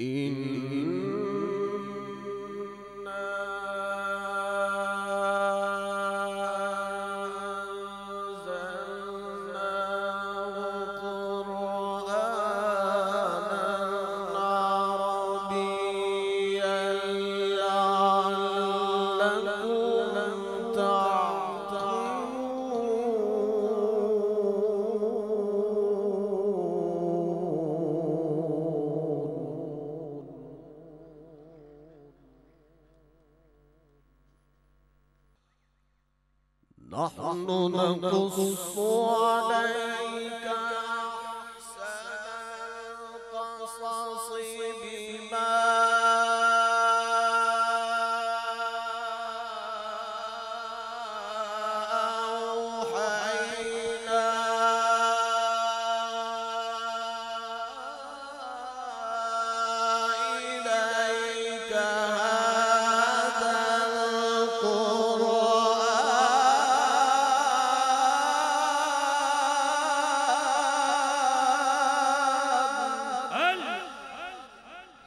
in, نقص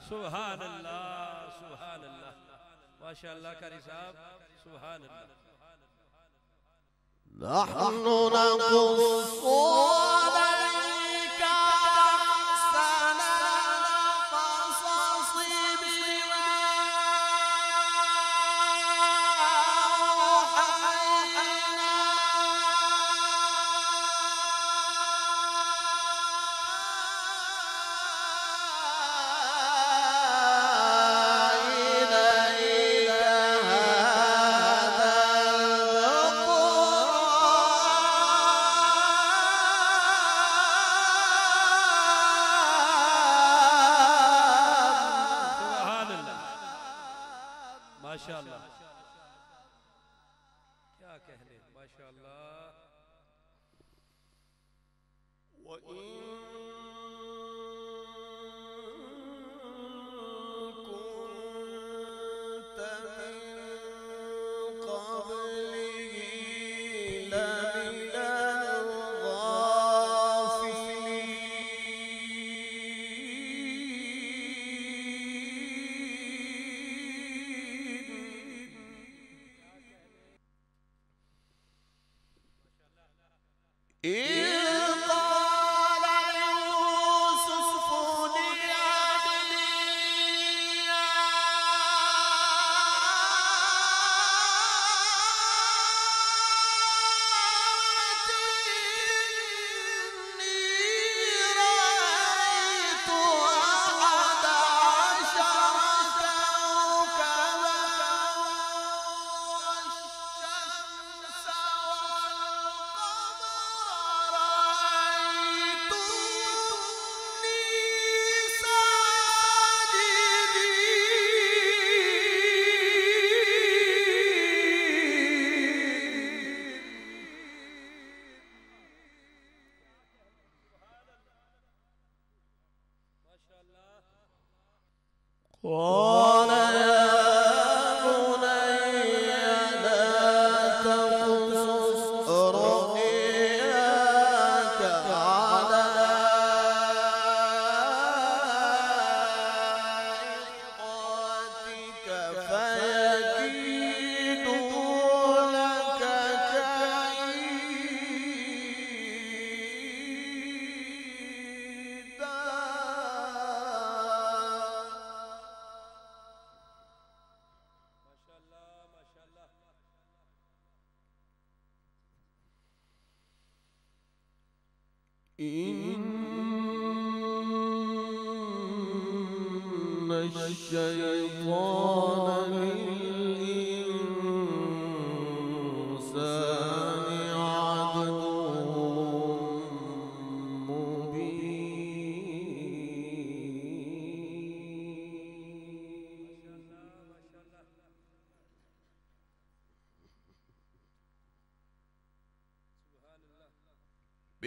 सुबहान अल्लाह सुबहान अल्लाह माशाअल्लाह कारी साहब सुबहान अल्लाह نحن نقص Ew. Whoa. Whoa.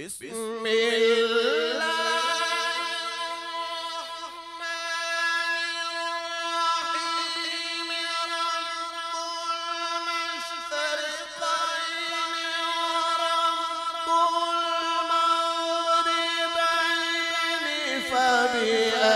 بسم الله الرحمن الرحيم رب المشرقين ورب المغربين فبأي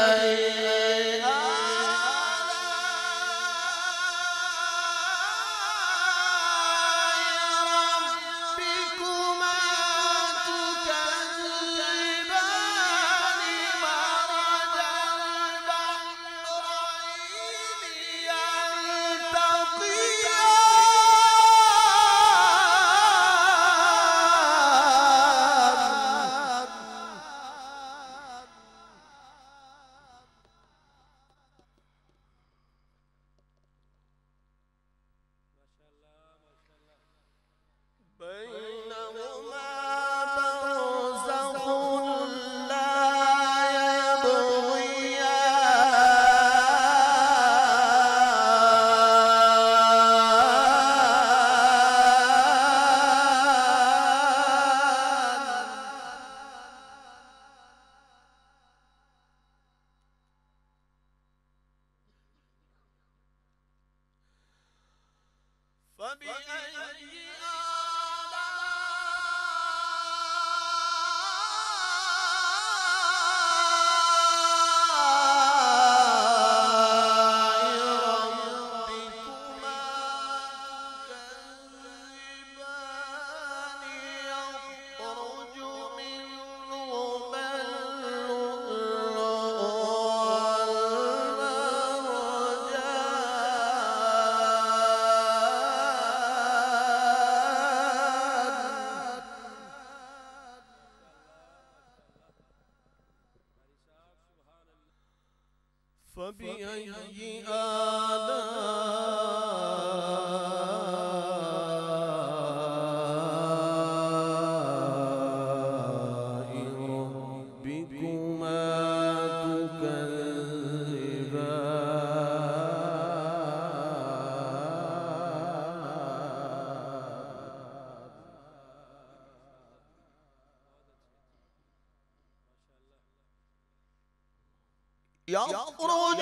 فبأي آلاء يخرج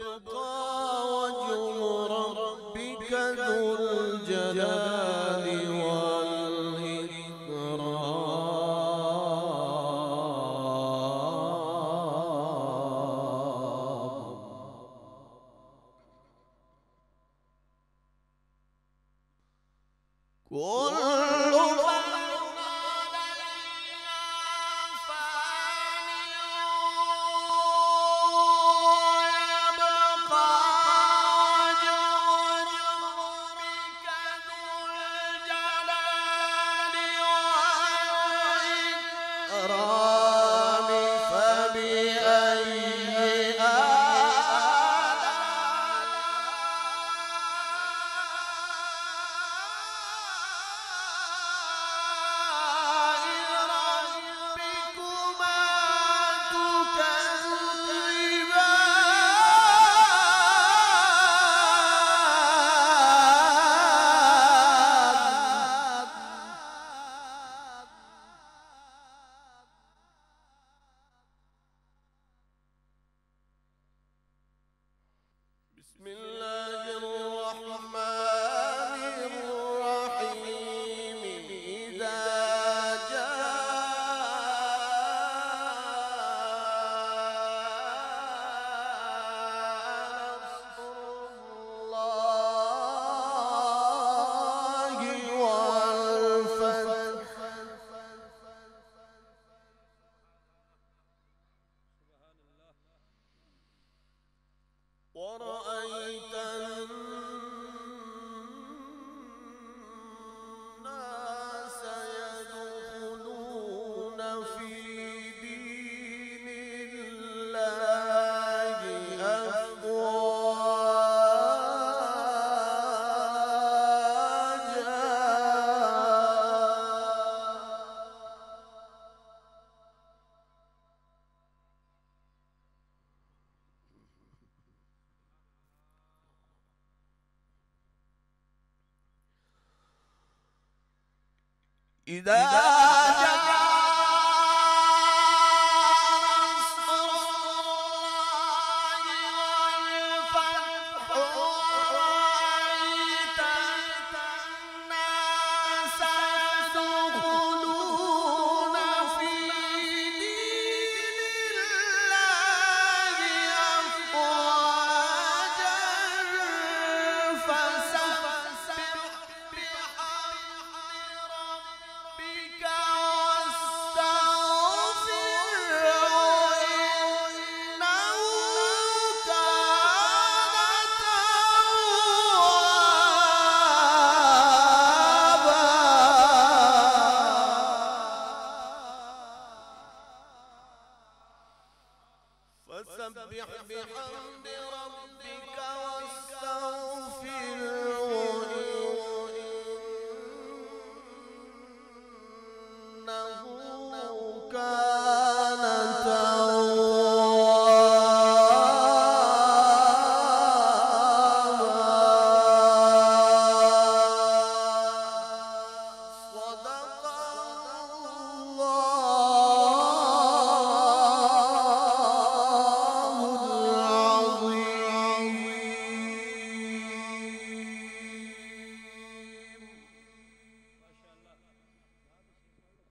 يبقى وجه ربك ذو الجلال والإكرام. بسم الله Ida. Ida.